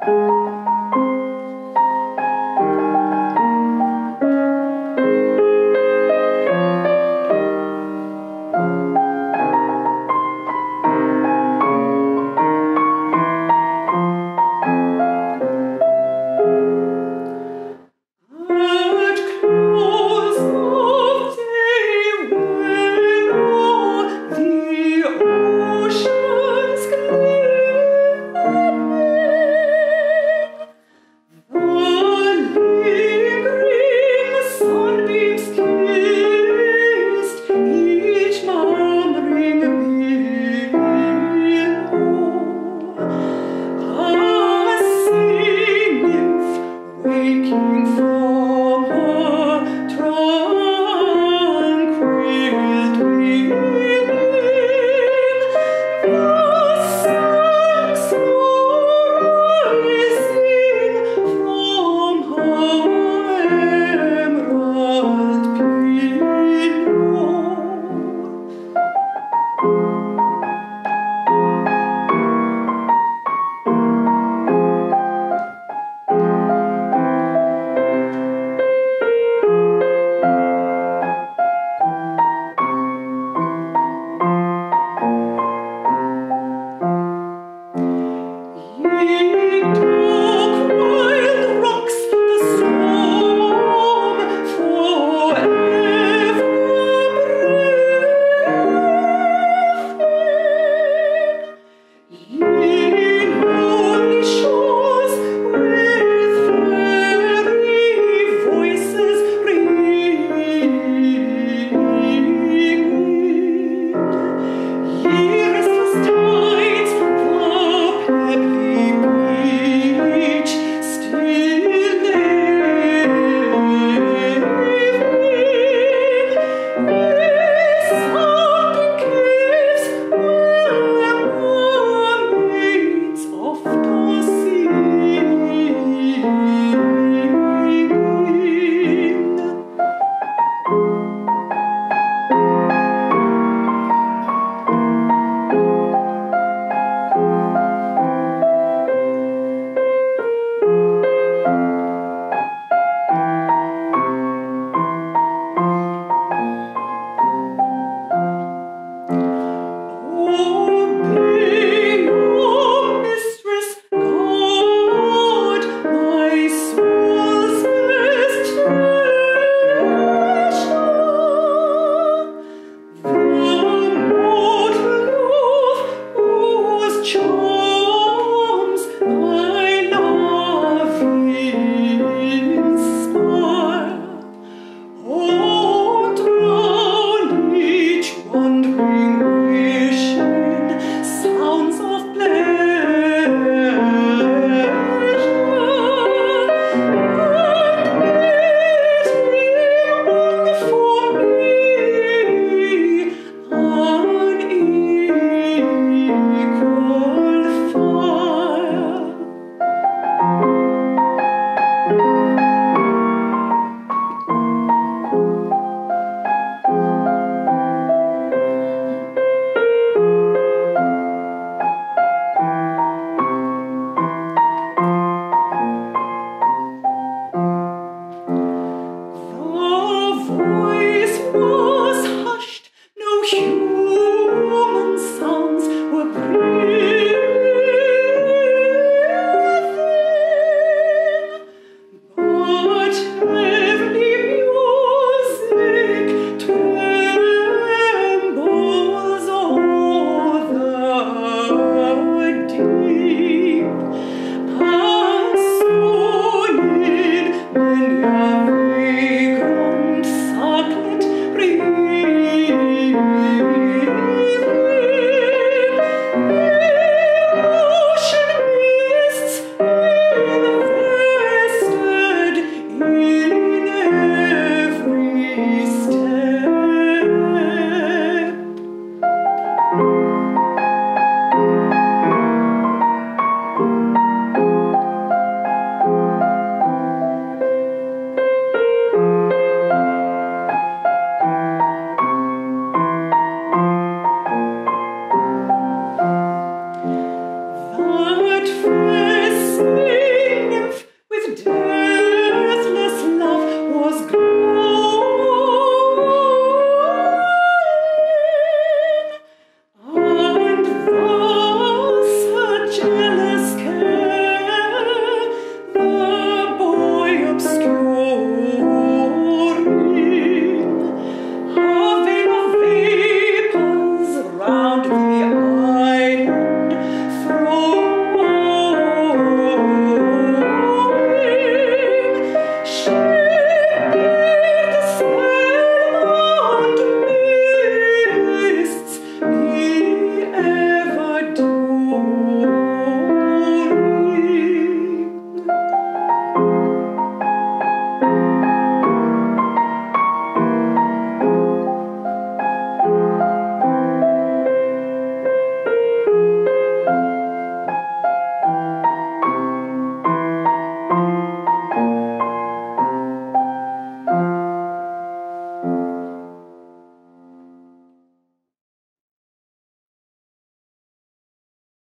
Thank me too.